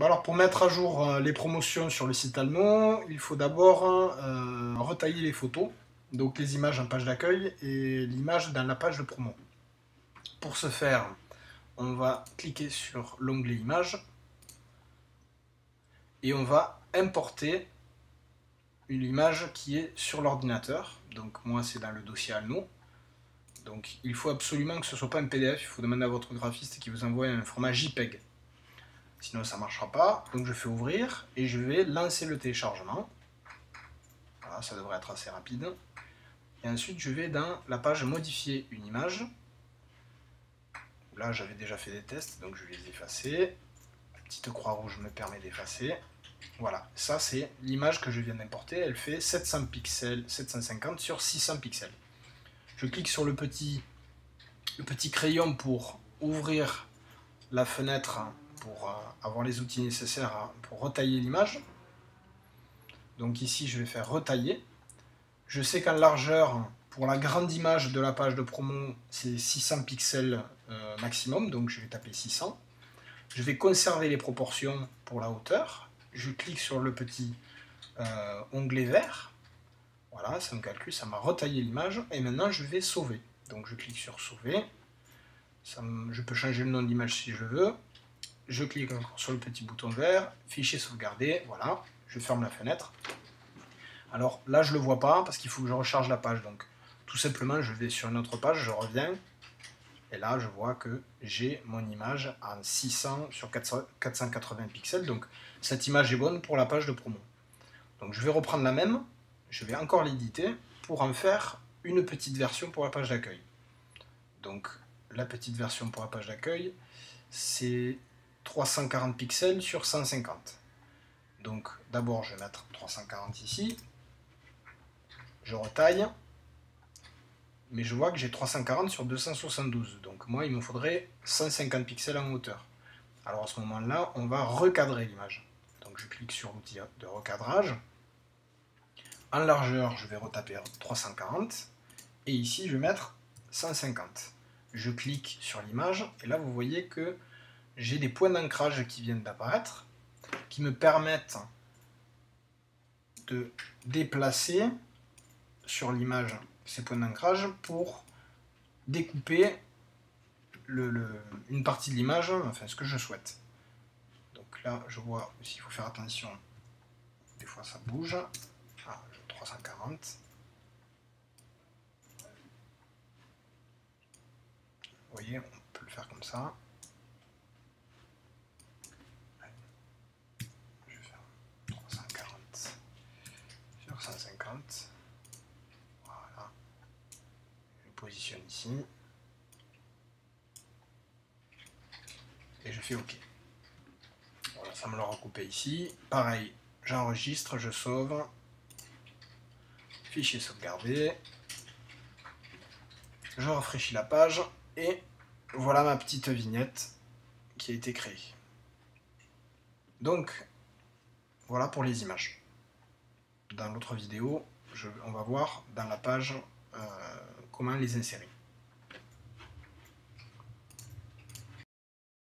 Bon, alors pour mettre à jour euh, les promotions sur le site Alno, il faut d'abord euh, retailler les photos, donc les images en page d'accueil et l'image dans la page de promo. Pour ce faire, on va cliquer sur l'onglet images et on va importer une image qui est sur l'ordinateur. Donc moi c'est dans le dossier Alno. Donc il faut absolument que ce soit pas un PDF, il faut demander à votre graphiste qui vous envoie un format JPEG. Sinon ça ne marchera pas. Donc je fais ouvrir et je vais lancer le téléchargement. Voilà, ça devrait être assez rapide. Et ensuite je vais dans la page modifier une image. Là j'avais déjà fait des tests, donc je vais les effacer. La petite croix rouge me permet d'effacer. Voilà, ça c'est l'image que je viens d'importer. Elle fait 700 pixels, 750 sur 600 pixels. Je clique sur le petit, le petit crayon pour ouvrir la fenêtre pour euh, avoir les outils nécessaires pour retailler l'image. Donc ici, je vais faire retailler. Je sais qu'en largeur, pour la grande image de la page de promo, c'est 600 pixels euh, maximum, donc je vais taper 600. Je vais conserver les proportions pour la hauteur. Je clique sur le petit euh, onglet vert. Voilà, ça me calcule, ça m'a retaillé l'image. Et maintenant, je vais sauver. Donc je clique sur sauver. je peux changer le nom de l'image si je veux je clique encore sur le petit bouton vert, fichier sauvegardé, voilà, je ferme la fenêtre. Alors là, je ne le vois pas parce qu'il faut que je recharge la page. Donc tout simplement, je vais sur une autre page, je reviens, et là, je vois que j'ai mon image en 600 sur 480 pixels. Donc cette image est bonne pour la page de promo. Donc je vais reprendre la même, je vais encore l'éditer pour en faire une petite version pour la page d'accueil. Donc la petite version pour la page d'accueil, c'est 340 pixels sur 150. Donc d'abord je vais mettre 340 ici, je retaille, mais je vois que j'ai 340 sur 272, donc moi il me faudrait 150 pixels en hauteur. Alors à ce moment-là, on va recadrer l'image. Donc je clique sur l'outil de recadrage. En largeur, je vais retaper 340. Et ici, je vais mettre 150. Je clique sur l'image, et là vous voyez que j'ai des points d'ancrage qui viennent d'apparaître, qui me permettent de déplacer sur l'image ces points d'ancrage pour découper une partie de l'image, enfin ce que je souhaite. Donc là, je vois aussi, il faut faire attention, des fois ça bouge. Ah, 340. Vous voyez, on peut le faire comme ça. Voilà. Je positionne ici. Et je fais OK. Voilà, ça me l'a recoupé ici. Pareil, j'enregistre, je sauve. Fichier sauvegardé. Je rafraîchis la page et voilà ma petite vignette qui a été créée. Donc, voilà pour les images dans l'autre vidéo, on va voir dans la page euh, comment les insérer.